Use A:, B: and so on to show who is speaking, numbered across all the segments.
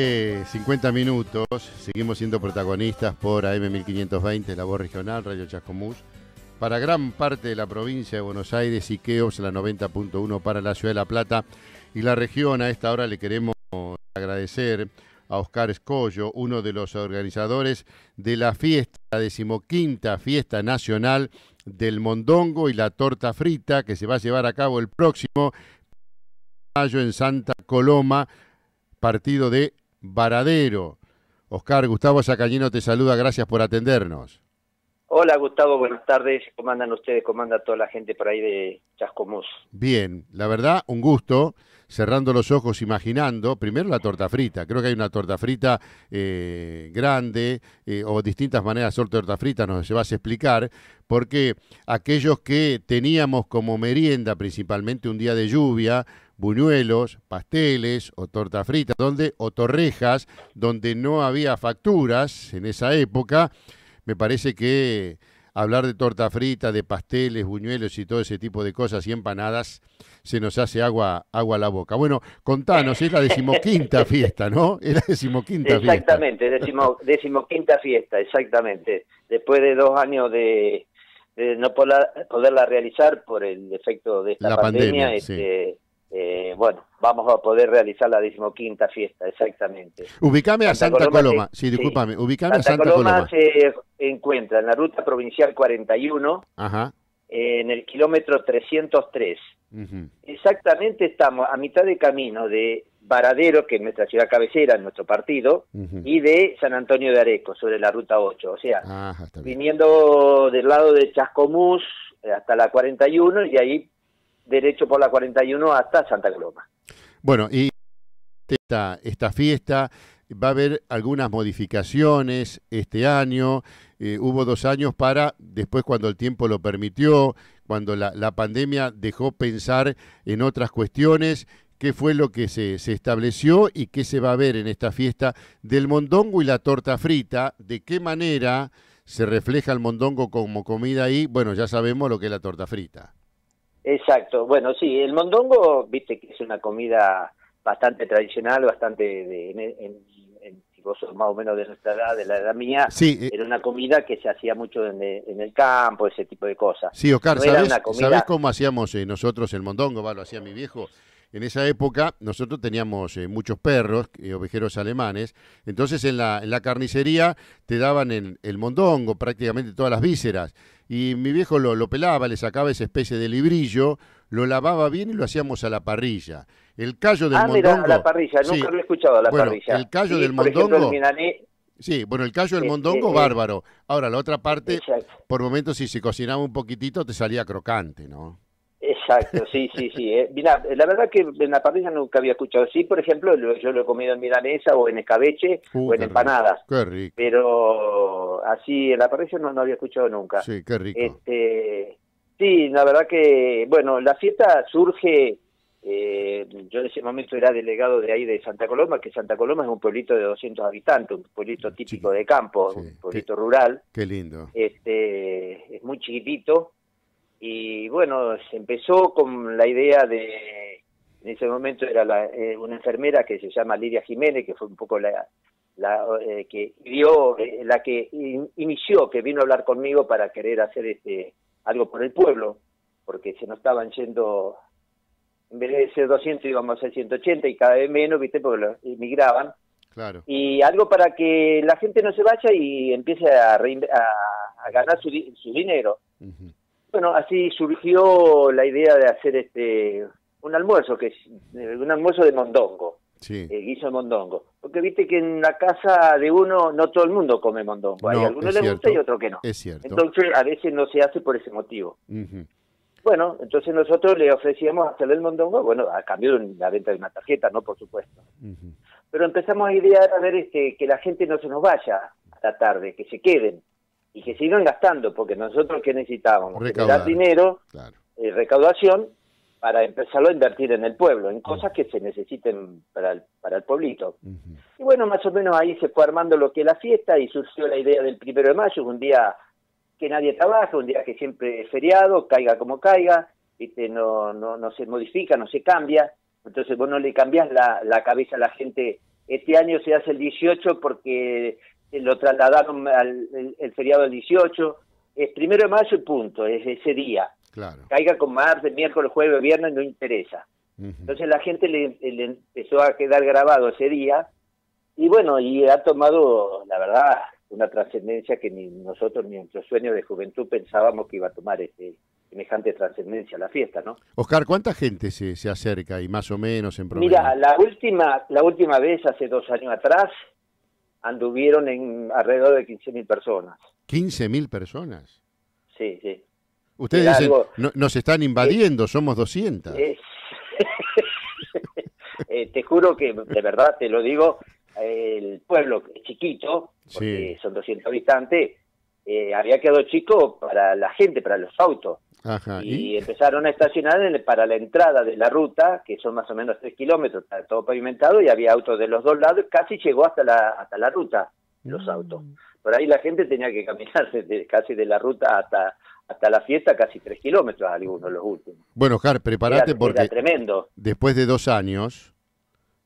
A: 50 minutos, seguimos siendo protagonistas por AM 1520, la voz regional, Radio Chascomús, para gran parte de la provincia de Buenos Aires y la 90.1 para la ciudad de La Plata y la región. A esta hora le queremos agradecer a Oscar Escollo, uno de los organizadores de la fiesta, la decimoquinta fiesta nacional del mondongo y la torta frita que se va a llevar a cabo el próximo mayo en Santa Coloma, partido de Varadero. Oscar, Gustavo Sacañino te saluda, gracias por atendernos.
B: Hola Gustavo, buenas tardes. ¿Cómo andan ustedes? ¿Cómo anda toda la gente por ahí de Chascomús?
A: Bien, la verdad, un gusto. Cerrando los ojos, imaginando, primero la torta frita. Creo que hay una torta frita eh, grande eh, o distintas maneras de hacer torta frita, nos vas a explicar, porque aquellos que teníamos como merienda principalmente un día de lluvia, buñuelos, pasteles o torta frita, donde, o torrejas, donde no había facturas en esa época, me parece que hablar de torta frita, de pasteles, buñuelos y todo ese tipo de cosas y empanadas, se nos hace agua, agua a la boca. Bueno, contanos, es la decimoquinta fiesta, ¿no? Es la decimoquinta
B: fiesta. Exactamente, decimoquinta fiesta, exactamente. Después de dos años de, no poderla realizar por el efecto de esta
A: la
B: pandemia,
A: este,
B: eh, bueno, vamos a poder realizar la decimoquinta fiesta, exactamente.
A: Ubicame a Santa, Coloma, sí, discúlpame, ubicame a Santa Coloma.
B: se encuentra en la ruta provincial 41,
A: Ajá.
B: en el kilómetro 303. Exactamente estamos a mitad de camino de Varadero, que es nuestra ciudad cabecera, en nuestro partido, y de San Antonio de Areco, sobre la ruta 8. O sea, viniendo del lado de Chascomús eh, hasta la 41 y ahí derecho por la 41 hasta Santa Coloma.
A: Bueno, y esta, esta fiesta va a haber algunas modificaciones este año. Eh, hubo dos años para, después cuando el tiempo lo permitió, cuando la, la, pandemia dejó pensar en otras cuestiones, qué fue lo que se, se estableció y qué se va a ver en esta fiesta del mondongo y la torta frita, de qué manera se refleja el mondongo como comida ahí. Bueno, ya sabemos lo que es la torta frita.
B: Exacto, bueno, sí, el mondongo, viste que es una comida bastante tradicional, bastante de, en, en, si vos sos más o menos de nuestra edad, de la edad mía,
A: sí, eh,
B: era una comida que se hacía mucho en el, en el campo, ese tipo de cosas.
A: Sí, Oscar, ¿sabés, comida... cómo hacíamos eh, nosotros el mondongo? Va, lo hacía mi viejo. En esa época nosotros teníamos eh, muchos perros, eh, ovejeros alemanes, entonces en la, en la carnicería te daban el, el mondongo, prácticamente todas las vísceras, y mi viejo lo, lo, pelaba, le sacaba esa especie de librillo, lo lavaba bien y lo hacíamos a la parrilla. El callo del
B: ah,
A: mondongo...
B: Mira, a la parrilla, nunca lo he escuchado a la
A: bueno,
B: parrilla.
A: el callo del mondongo... Sí, bueno, el callo del mondongo, eh, bárbaro. Ahora, la otra parte, exacto. por momentos, si se cocinaba un poquitito, te salía crocante, ¿no?
B: Exacto, sí, sí, sí. Eh, mira, la verdad que en la parrilla nunca había escuchado. Sí, por ejemplo, yo lo he comido en milanesa o en escabeche uh, o en empanadas.
A: Rico, qué rico.
B: Pero así en la parrilla no, no había escuchado nunca.
A: Sí, qué rico.
B: Este, sí, la verdad que, bueno, la fiesta surge, eh, yo en ese momento era delegado de ahí de Santa Coloma, que Santa Coloma es un pueblito de 200 habitantes, un pueblito típico de campo,
A: sí,
B: un pueblito
A: qué,
B: rural.
A: Qué lindo.
B: Este, es muy chiquitito y bueno, se empezó con la idea de, en ese momento era la, eh, una enfermera que se llama Lidia Jiménez, que fue un poco la, la eh, que dio, eh, la que in, inició, que vino a hablar conmigo para querer hacer este algo por el pueblo, porque se nos estaban yendo, en vez de ser 200 íbamos a ser 180 y cada vez menos, viste, porque los emigraban.
A: Claro.
B: Y algo para que la gente no se vaya y empiece a, a, a ganar su, su dinero. Uh -huh. Bueno, así surgió la idea de hacer este un almuerzo, que es un almuerzo de mondongo,
A: sí.
B: eh, guiso de mondongo. Porque viste que en la casa de uno no todo el mundo come mondongo,
A: no,
B: hay algunos le gusta y otros que no.
A: Es cierto.
B: Entonces a veces no se hace por ese motivo.
A: Uh -huh.
B: Bueno, entonces nosotros le ofrecíamos hacerle el mondongo, bueno, a cambio de la venta de una tarjeta, ¿no? Por supuesto.
A: Uh -huh.
B: Pero empezamos a idear a ver este, que la gente no se nos vaya a la tarde, que se queden y que sigan gastando, porque nosotros que necesitábamos
A: Recaudar.
B: dinero,
A: claro.
B: eh, recaudación, para empezarlo a invertir en el pueblo, en cosas que se necesiten para el, para el pueblito.
A: Uh -huh.
B: Y bueno, más o menos ahí se fue armando lo que es la fiesta y surgió la idea del primero de mayo, un día que nadie trabaja, un día que siempre es feriado, caiga como caiga, ¿viste? No, no, no se modifica, no se cambia, entonces vos no le cambias la, la cabeza a la gente Este año se hace el 18 porque lo trasladaron al el, feriado del 18. Es primero de mayo y punto, es ese día.
A: Claro.
B: Caiga con martes, miércoles, jueves, viernes, no interesa. Entonces la gente le, empezó a quedar grabado ese día y bueno, y ha tomado, la verdad, una trascendencia que ni nosotros ni en nuestro sueño de juventud pensábamos que iba a tomar este semejante trascendencia la fiesta, ¿no?
A: Oscar, ¿cuánta gente se, se acerca y más o menos en promedio?
B: Mira, la última, la última vez, hace dos años atrás, anduvieron en alrededor de 15.000 personas.
A: ¿15.000 personas?
B: Sí, sí.
A: Ustedes dicen, nos están invadiendo, somos 200.
B: Eh, te juro que, de verdad, te lo digo, el pueblo es chiquito, porque son 200 habitantes, eh, había quedado chico para la gente, para los autos. Y, empezaron a estacionar para la entrada de la ruta, que son más o menos 3 kilómetros, todo pavimentado, y había autos de los dos lados, casi llegó hasta la, hasta la ruta, los mm. autos. Por ahí la gente tenía que caminar casi de la ruta hasta hasta la fiesta casi 3 kilómetros algunos, los últimos.
A: Bueno, Oscar, prepárate porque
B: tremendo.
A: después de dos años,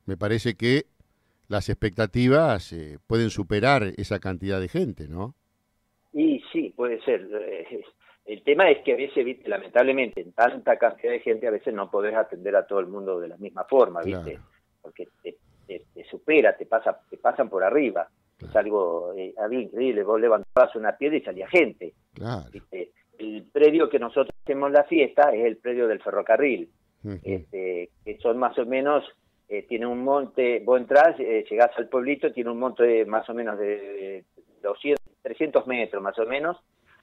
A: me parece que las expectativas eh, pueden superar esa cantidad de gente, ¿no?
B: Y sí, puede ser. El tema es que a veces, lamentablemente, en tanta cantidad de gente, a veces no podés atender a todo el mundo de la misma forma, ¿viste? Porque te, supera, te, pasa, te pasan por arriba. Es algo, eh, algo increíble. Vos levantabas una piedra y salía gente. El predio que nosotros hacemos la fiesta es el predio del ferrocarril, este, que son más o menos eh, tiene un monte, vos entras, eh, llegás al pueblito, tiene un monte de más o menos de 200, 300 metros más o menos,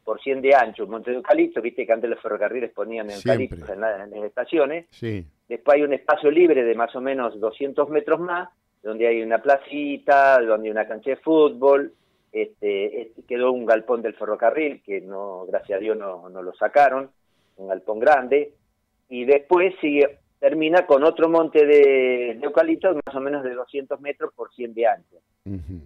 B: por 100 de ancho, un monte de eucalipto, viste que antes los ferrocarriles ponían eucaliptos en, las estaciones,
A: sí.
B: después hay un espacio libre de más o menos 200 metros más, donde hay una placita, donde hay una cancha de fútbol, este, este, quedó un galpón del ferrocarril, que no, gracias a Dios no, no lo sacaron, un galpón grande, y después sigue termina con otro monte de, eucaliptos más o menos de 200 metros por 100 de ancho.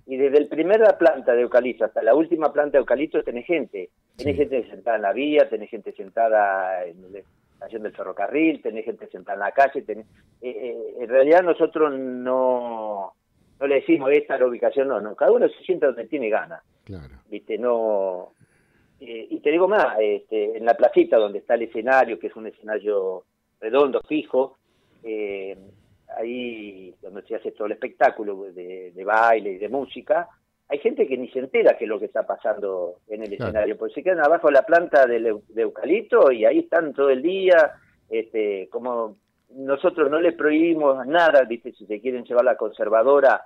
B: Y desde el primera planta de eucalipto hasta la última planta de eucalipto tenés gente. Tenés gente sentada en la vía, tenés gente sentada en la estación del ferrocarril, tenés gente sentada en la calle. Eh, eh, en realidad nosotros no, no le decimos esta es la ubicación, no, no. Cada uno se sienta donde tiene ganas.
A: Claro.
B: ¿Viste? No... Eh, y te digo más, este, en la placita donde está el escenario, que es un escenario redondo, fijo, eh, ahí donde se hace todo el espectáculo de, baile y de música, hay gente que ni se entera qué es lo que está pasando en el escenario, porque se quedan abajo de la planta de, eucalipto y ahí están todo el día, este, como nosotros no les prohibimos nada, ¿viste? si se quieren llevar la conservadora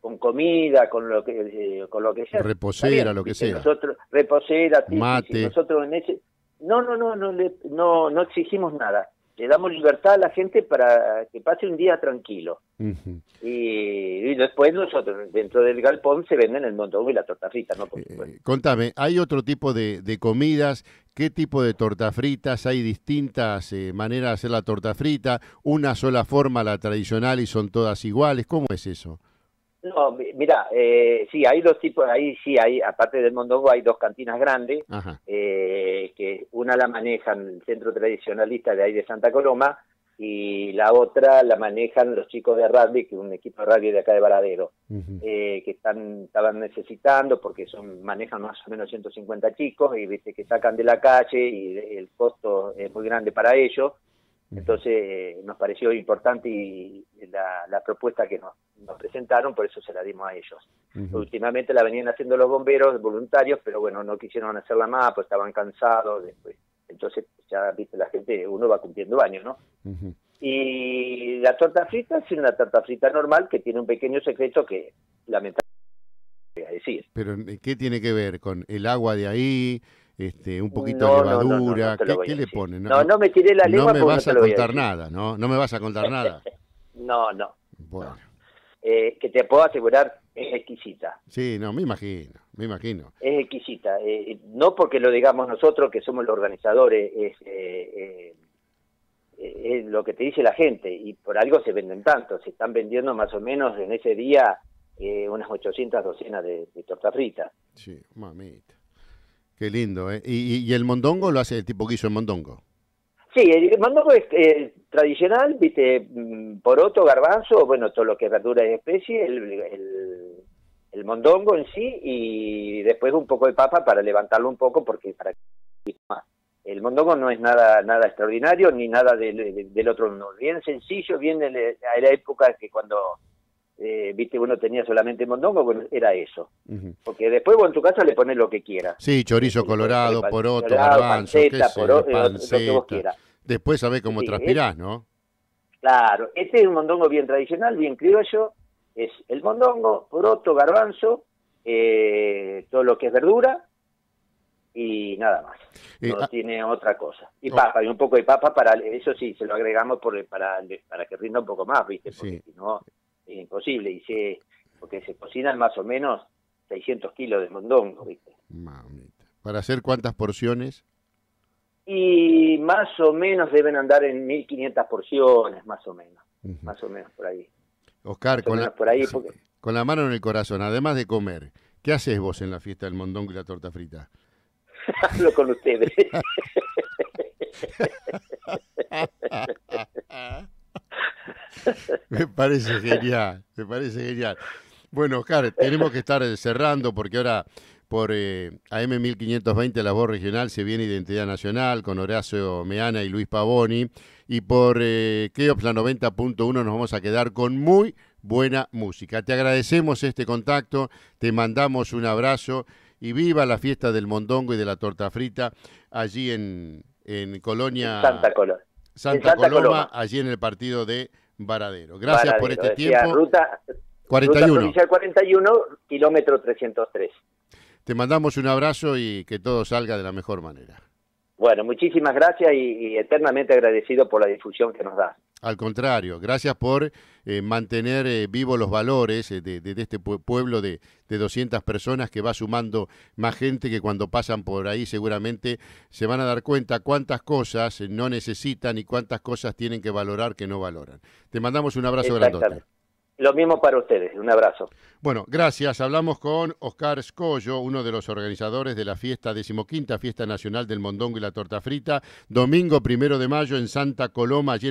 B: con comida, con lo que eh, con lo que sea.
A: Reposera, lo que sea.
B: Nosotros reposera,
A: mate.
B: nosotros en ese no, no, no, no le, no no exigimos nada le damos libertad a la gente para que pase un día tranquilo. y, después nosotros, dentro del galpón, se venden el montón y la torta frita, ¿no?
A: Eh, contame, ¿hay otro tipo de, comidas? ¿Qué tipo de torta fritas? ¿Hay distintas eh, maneras de hacer la torta frita? ¿Una sola forma, la tradicional, y son todas iguales? ¿Cómo es eso?
B: No, mira, eh, sí, hay dos tipos, ahí sí hay, aparte del mondongo, hay dos cantinas grandes, eh, que una la manejan el centro tradicionalista de ahí de Santa Coloma, y la otra la manejan los chicos de rugby, que es un equipo de rugby de acá de Varadero, eh, que están estaban necesitando porque son manejan más o menos 150 chicos y viste que sacan de la calle y el costo es muy grande para ellos. Entonces eh, nos pareció importante y la, propuesta que nos, presentaron, por eso se la dimos a ellos. Últimamente la venían haciendo los bomberos voluntarios, pero bueno, no quisieron hacerla más, pues estaban cansados. Después. Entonces, ya viste, la gente, uno va cumpliendo años, ¿no? Y la torta frita es una torta frita normal que tiene un pequeño secreto que lamentablemente voy a decir.
A: Pero, ¿qué tiene que ver con el agua de ahí? este, un poquito de levadura, ¿qué, le ponen?
B: No, no, me tiré la lengua.
A: No me vas a contar nada, ¿no? No me vas a contar nada.
B: no, no. Bueno. Eh, que te puedo asegurar, es exquisita.
A: Sí, no, me imagino, me imagino.
B: Es exquisita. Eh, no porque lo digamos nosotros, que somos los organizadores, es, eh, es lo que te dice la gente, y por algo se venden tanto. Se están vendiendo más o menos en ese día unas 800 docenas de, de torta frita.
A: Sí, mamita. Qué lindo, ¿eh? ¿Y, el mondongo lo hace el tipo que hizo el mondongo?
B: Sí, el mondongo es, tradicional, viste, mm, poroto, garbanzo, bueno, todo lo que es verdura y especie, el, el, mondongo en sí, y después un poco de papa para levantarlo un poco, porque para el mondongo no es nada nada extraordinario ni nada del, del otro mundo. Bien sencillo, bien de la época que cuando eh, viste uno tenía solamente mondongo, bueno, era eso. Porque después vos en tu casa le pones lo que quieras.
A: Sí, chorizo colorado, poroto, garbanzo, panceta, poroto, lo que vos quieras. Después sabés cómo transpirás, ¿no?
B: Claro, este es un mondongo bien tradicional, bien criollo. Es el mondongo, poroto, garbanzo, eh, todo lo que es verdura y nada más. Eh, no ah, tiene otra cosa. Y oh. papa, y un poco de papa para, eso sí, se lo agregamos por, para, para que rinda un poco más, ¿viste? Porque si no, es imposible. Y se, porque se cocinan más o menos 600 kilos de mondongo, ¿viste?
A: ¿Para hacer cuántas porciones?
B: Y más o menos deben andar en 1500 porciones, más o menos. Más o menos por ahí.
A: Oscar, con la, con la mano en el corazón, además de comer, ¿qué haces vos en la fiesta del mondongo y la torta frita?
B: Hablo con ustedes.
A: me parece genial, me parece genial. Bueno, Oscar, tenemos que estar cerrando porque ahora por eh, AM 1520 La Voz Regional se viene Identidad Nacional con Horacio Meana y Luis Pavoni y por eh, Keops la 90.1 nos vamos a quedar con muy buena música. Te agradecemos este contacto, te mandamos un abrazo y viva la fiesta del mondongo y de la torta frita allí en, en Colonia
B: Santa Coloma.
A: Santa, Coloma, allí en el partido de Varadero. Gracias por este tiempo.
B: Ruta, 41. Ruta 41, kilómetro 303.
A: Te mandamos un abrazo y que todo salga de la mejor manera.
B: Bueno, muchísimas gracias y, eternamente agradecido por la difusión que nos da.
A: Al contrario, gracias por eh, mantener eh, vivos los valores eh, de, este pueblo de, de 200 personas que va sumando más gente que cuando pasan por ahí seguramente se van a dar cuenta cuántas cosas no necesitan y cuántas cosas tienen que valorar que no valoran. Te mandamos un abrazo grandote.
B: Lo mismo para ustedes, un abrazo.
A: Bueno, gracias. Hablamos con Oscar Scollo, uno de los organizadores de la fiesta decimoquinta Fiesta Nacional del Mondongo y la Torta Frita, domingo primero de mayo en Santa Coloma, allí